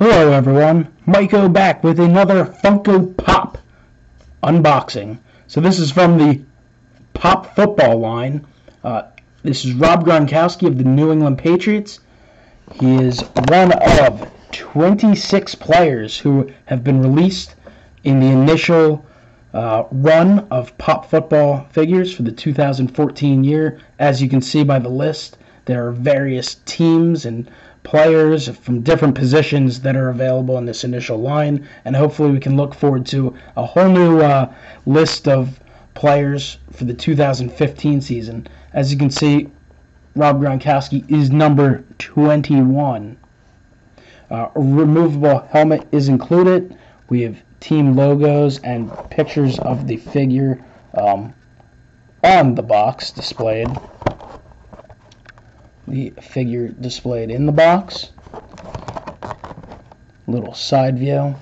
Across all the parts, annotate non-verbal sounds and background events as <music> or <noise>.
everyone, MikeO back with another Funko Pop unboxing. So this is from the Pop Football line. Uh, this is Rob Gronkowski of the New England Patriots. He is one of 26 players who have been released in the initial uh, run of Pop Football figures for the 2014 year. As you can see by the list, there are various teams and players from different positions that are available in this initial line, and hopefully we can look forward to a whole new uh, list of players for the 2015 season. As you can see, Rob Gronkowski is number 21. Uh, a removable helmet is included. We have team logos and pictures of the figure um, on the box displayed the figure displayed in the box. Little side view.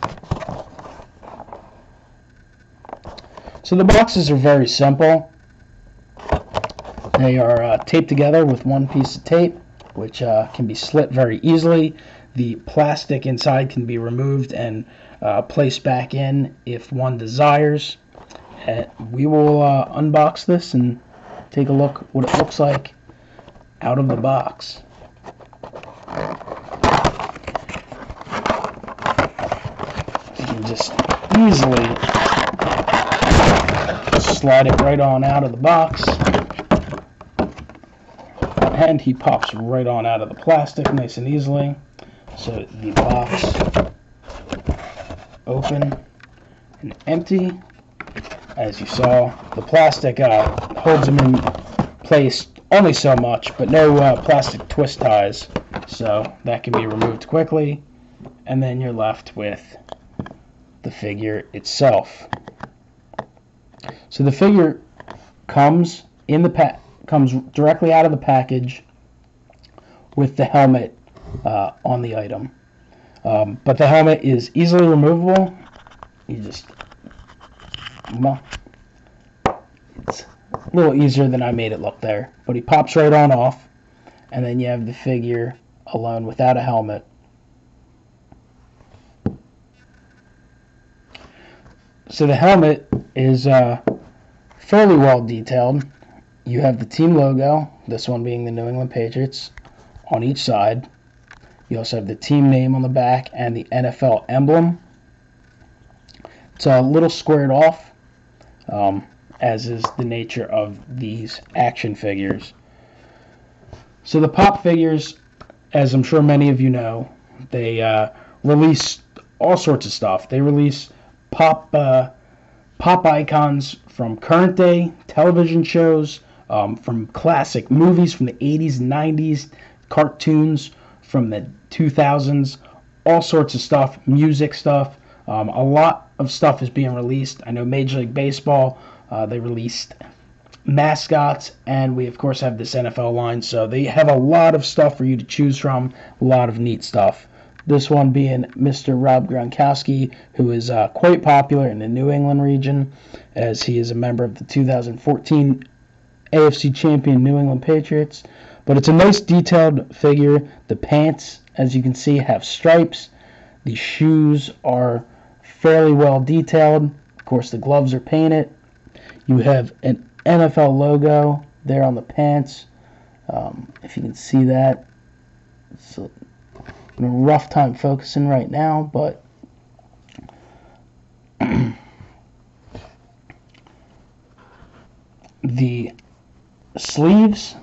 So the boxes are very simple. They are uh, taped together with one piece of tape, which uh, can be slit very easily. The plastic inside can be removed and uh, placed back in if one desires. Uh, we will uh, unbox this and take a look what it looks like out of the box. You can just easily slide it right on out of the box. And he pops right on out of the plastic nice and easily. So the box open and empty. As you saw, the plastic uh, holds them in place only so much, but no uh, plastic twist ties, so that can be removed quickly, and then you're left with the figure itself. So the figure comes in the pa- comes directly out of the package with the helmet uh, on the item, um, but the helmet is easily removable. You just well, it's a little easier than I made it look there. But he pops right on off, and then you have the figure alone without a helmet. So the helmet is uh, fairly well detailed. You have the team logo, this one being the New England Patriots, on each side. You also have the team name on the back and the NFL emblem. It's a little squared off. Um, as is the nature of these action figures. So the pop figures, as I'm sure many of you know, they uh, release all sorts of stuff. They release pop uh, pop icons from current day television shows, um, from classic movies from the 80s and 90s, cartoons from the 2000s, all sorts of stuff, music stuff. Um, a lot of stuff is being released. I know Major League Baseball uh, they released mascots, and we of course have this NFL line. So they have a lot of stuff for you to choose from, a lot of neat stuff. This one being Mr. Rob Gronkowski, who is uh, quite popular in the New England region, as he is a member of the 2014 AFC champion New England Patriots. But it's a nice detailed figure. The pants, as you can see, have stripes. The shoes are fairly well detailed. Of course, the gloves are painted. You have an NFL logo there on the pants. Um, if you can see that, it's a, a rough time focusing right now, but <clears throat> the sleeves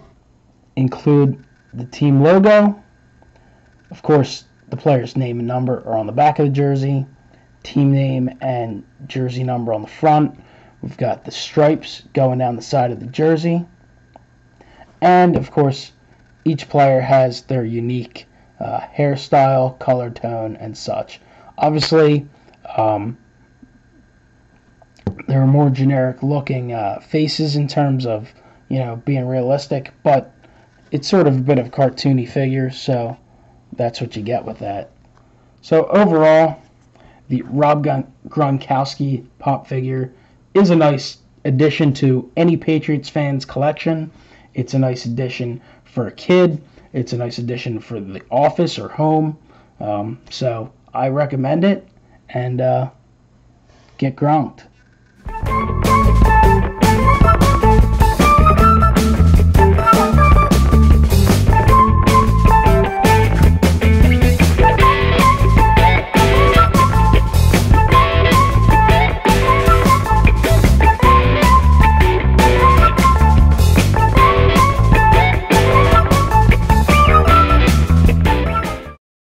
include the team logo. Of course, the player's name and number are on the back of the jersey, team name and jersey number on the front. We've got the stripes going down the side of the jersey. And of course, each player has their unique uh, hairstyle, color tone, and such. Obviously, um, there are more generic looking uh, faces in terms of, you know, being realistic, but it's sort of a bit of cartoony figure, so that's what you get with that. So overall, the Rob Gronkowski pop figure is a nice addition to any Patriots fans collection. It's a nice addition for a kid. It's a nice addition for the office or home. Um, so I recommend it, and uh, get gronked.